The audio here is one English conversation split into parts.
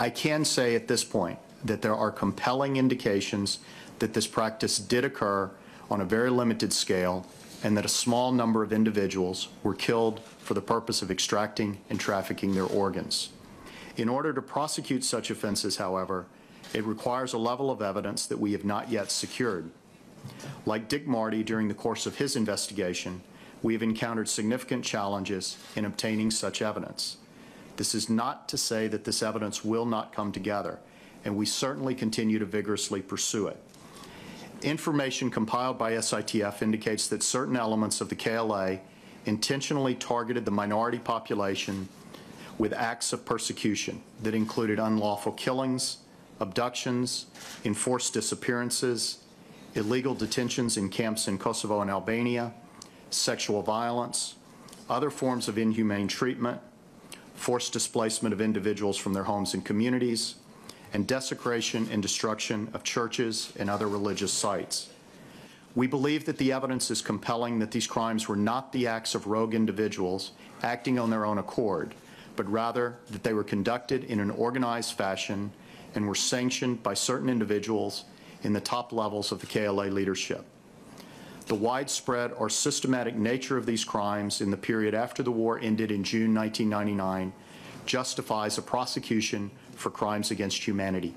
I can say at this point that there are compelling indications that this practice did occur on a very limited scale and that a small number of individuals were killed for the purpose of extracting and trafficking their organs. In order to prosecute such offenses, however, it requires a level of evidence that we have not yet secured. Like Dick Marty during the course of his investigation, we have encountered significant challenges in obtaining such evidence. This is not to say that this evidence will not come together, and we certainly continue to vigorously pursue it. Information compiled by SITF indicates that certain elements of the KLA intentionally targeted the minority population with acts of persecution that included unlawful killings, abductions, enforced disappearances, illegal detentions in camps in Kosovo and Albania, sexual violence, other forms of inhumane treatment, forced displacement of individuals from their homes and communities, and desecration and destruction of churches and other religious sites. We believe that the evidence is compelling that these crimes were not the acts of rogue individuals acting on their own accord, but rather that they were conducted in an organized fashion and were sanctioned by certain individuals in the top levels of the KLA leadership. The widespread or systematic nature of these crimes in the period after the war ended in June 1999 justifies a prosecution for crimes against humanity.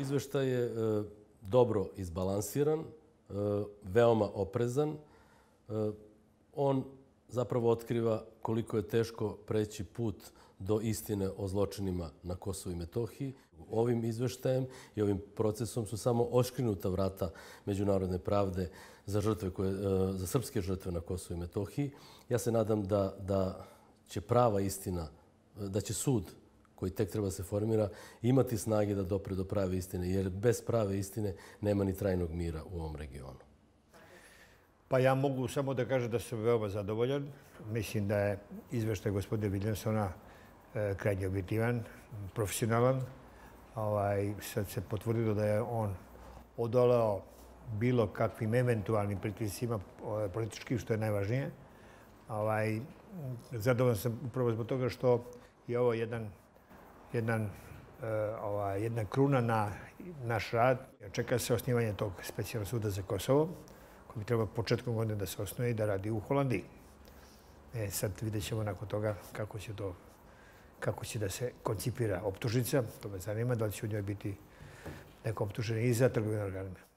Izveštaj je e, dobro izbalansiran, e, veoma oprezan. E, on zapravo otkriva koliko je teško preći put do istine o zločinima na Kosovu i Metohiji. Ovim izveštajem i ovim procesom su samo oškrinuta vrata međunarodne pravde za, žrtve koje, e, za srpske žrtve na Kosovu i Metohiji. Ja se nadam da, da će prava istina, da će sud koji tek treba se formira, imati snage da dopre do prave istine, jer bez prave istine nema ni trajnog mira u ovom regionu. Pa ja mogu samo da kažem da sam veoma zadovoljan. Mislim da je izveštaj gospodine Williamsona e, krajnje objektivan, profesionalan. Ovaj, sad se potvrdilo da je on odolao bilo kakvim eventualnim pritisima e, političkim, što je najvažnije. Ovaj, zadovoljan sam upravo zbog toga što je ovo jedan jedan, ovaj, jedna kruna na naš rad. Čeka se osnivanje tog specijalnog suda za Kosovo, koji bi treba početkom godine da se osnuje i da radi u Holandiji. E, sad vidjet ćemo nakon toga kako će to kako će da se koncipira optužnica. To me zanima, da li će u njoj biti neko optuženi i za trgovinu organima.